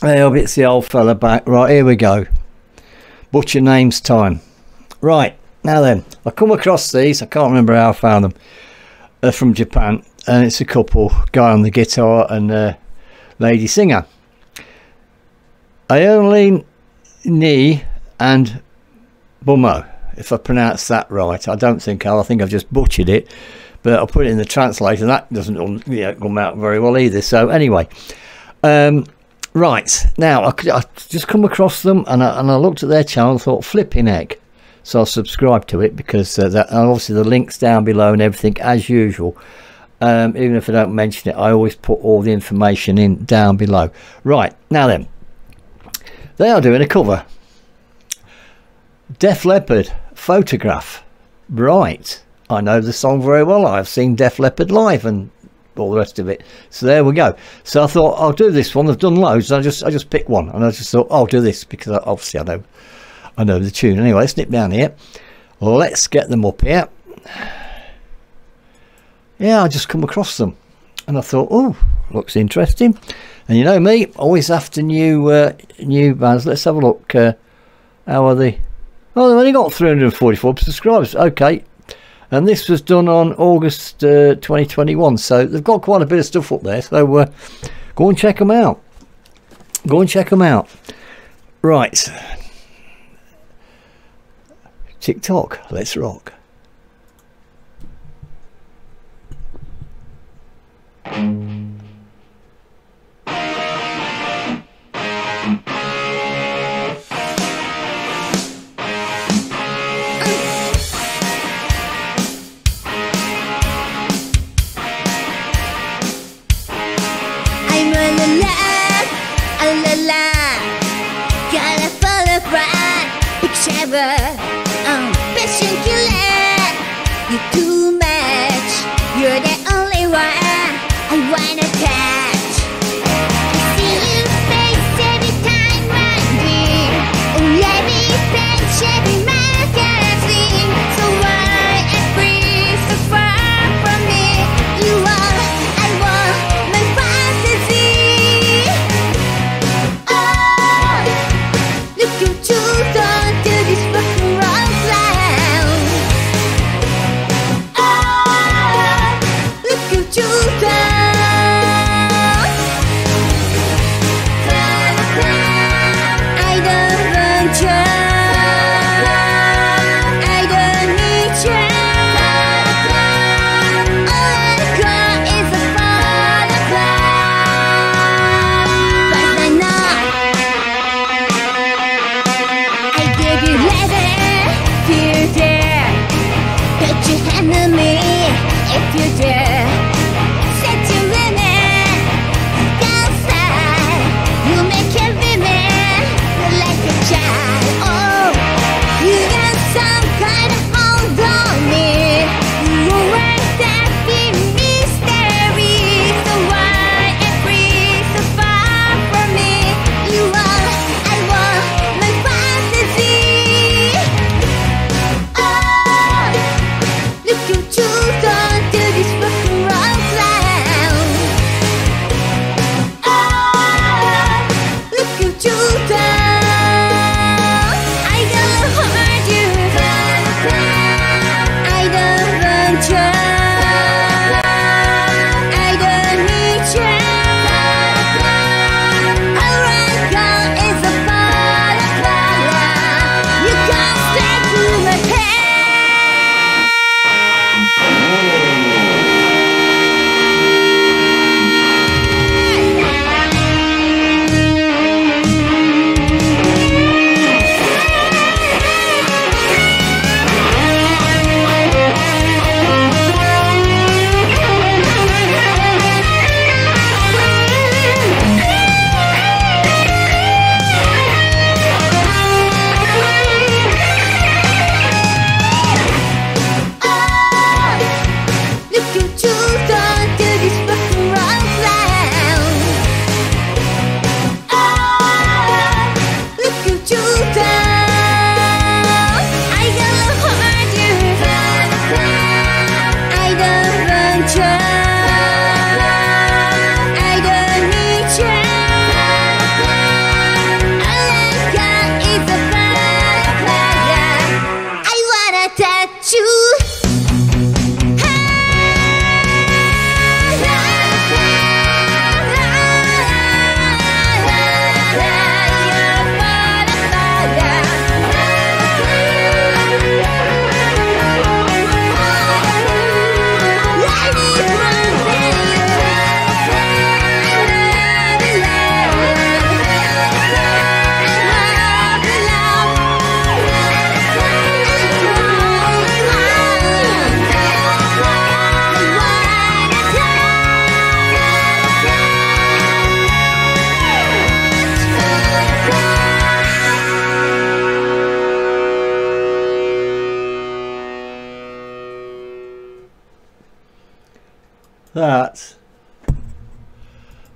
Hope it's the old fella back. Right, here we go. Butcher names time. Right, now then, I come across these. I can't remember how I found them. They're from Japan, and it's a couple guy on the guitar and a lady singer. Aeolene Ni and BUMO, if I pronounce that right. I don't think I'll. I think I've just butchered it, but I'll put it in the translator. And that doesn't you know, come out very well either. So anyway, um, right now I, I just come across them and I, and I looked at their channel and thought flipping heck. So I subscribed to it because uh, that, obviously the links down below and everything as usual. Um, even if I don't mention it, I always put all the information in down below. Right now then, they are doing a cover. Def Leppard photograph. Right, I know the song very well. I've seen Def Leppard live and all the rest of it. So there we go. So I thought I'll do this one. I've done loads. I just I just picked one and I just thought I'll do this because obviously I know I know the tune. Anyway, let's nip down here. Let's get them up here. Yeah, I just come across them. And I thought, oh, looks interesting. And you know me, always after new uh, new bands. Let's have a look. Uh, how are they? Oh, they've only got 344 subscribers. Okay. And this was done on August uh, 2021. So they've got quite a bit of stuff up there. So uh, go and check them out. Go and check them out. Right. TikTok, let's rock.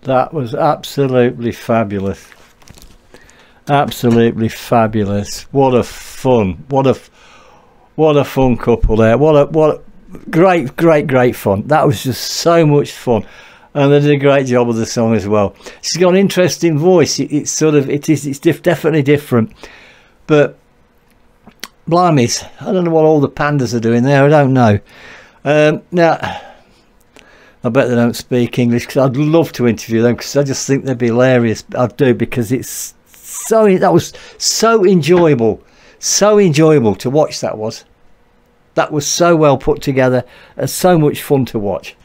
That was absolutely fabulous. Absolutely fabulous. What a fun what a what a fun couple there. What a what a, great great great fun. That was just so much fun. And they did a great job of the song as well. She's got an interesting voice. It, it's sort of it is it's diff, definitely different. But blimey i don't know what all the pandas are doing there. I don't know. Um, now I bet they don't speak English because I'd love to interview them because I just think they'd be hilarious. I do because it's so that was so enjoyable, so enjoyable to watch. That was that was so well put together and so much fun to watch.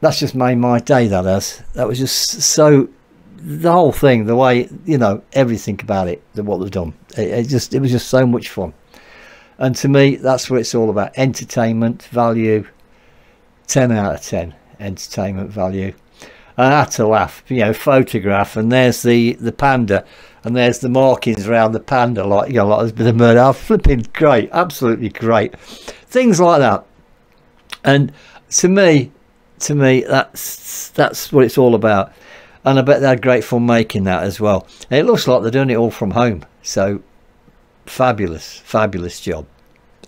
That's just made my day. That has that was just so the whole thing, the way you know everything about it, the what they've done. It, it just it was just so much fun. And to me, that's what it's all about: entertainment value 10 out of 10 entertainment value. I had to laugh, you know, photograph, and there's the, the panda, and there's the markings around the panda, like, you know, like a murder. I'm flipping great, absolutely great. Things like that. And to me, to me, that's that's what it's all about. And I bet they had great fun making that as well. And it looks like they're doing it all from home. So fabulous, fabulous job.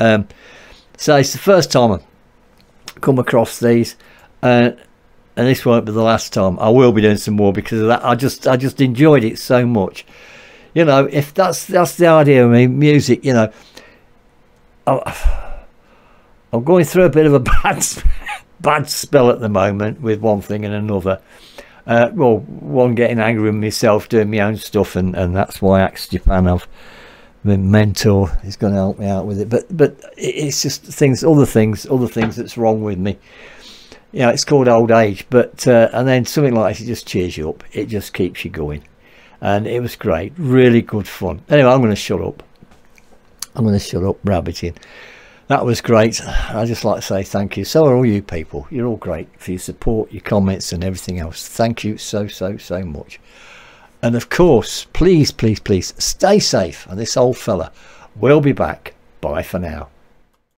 Um, so it's the first time come across these uh, and this won't be the last time. I will be doing some more because of that. I just I just enjoyed it so much. You know if that's that's the idea of me music you know I'm going through a bit of a bad bad spell at the moment with one thing and another. Uh, well one getting angry with myself doing my own stuff and, and that's why Axe Japan I've my mentor is going to help me out with it. But but it's just things, other things, other things that's wrong with me. You know, it's called old age. But uh, and then something like this, it just cheers you up. It just keeps you going, and it was great, really good fun. Anyway, I'm going to shut up. I'm going to shut up rabbiting. That was great. I just like to say thank you. So are all you people. You're all great for your support, your comments, and everything else. Thank you so so so much. And of course, please, please, please stay safe. And this old fella will be back. Bye for now.